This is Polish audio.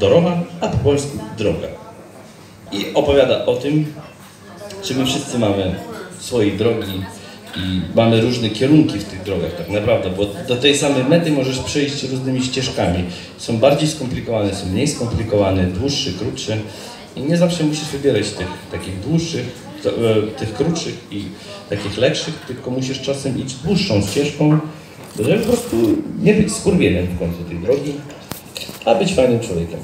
doroga, a po polsku droga. I opowiada o tym, że my wszyscy mamy swoje drogi i mamy różne kierunki w tych drogach tak naprawdę, bo do tej samej mety możesz przejść różnymi ścieżkami. Są bardziej skomplikowane, są mniej skomplikowane, dłuższe, krótsze i nie zawsze musisz wybierać tych takich dłuższych, e, tych krótszych i takich lekszych, tylko musisz czasem iść dłuższą ścieżką, żeby po prostu nie być skurwielem w końcu tej drogi, a być fajnym człowiekiem.